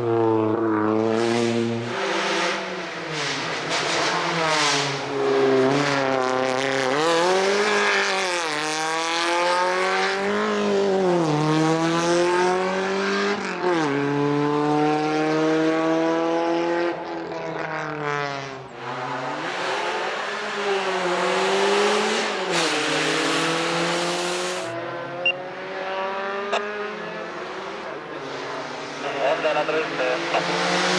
Oh. Dana 13.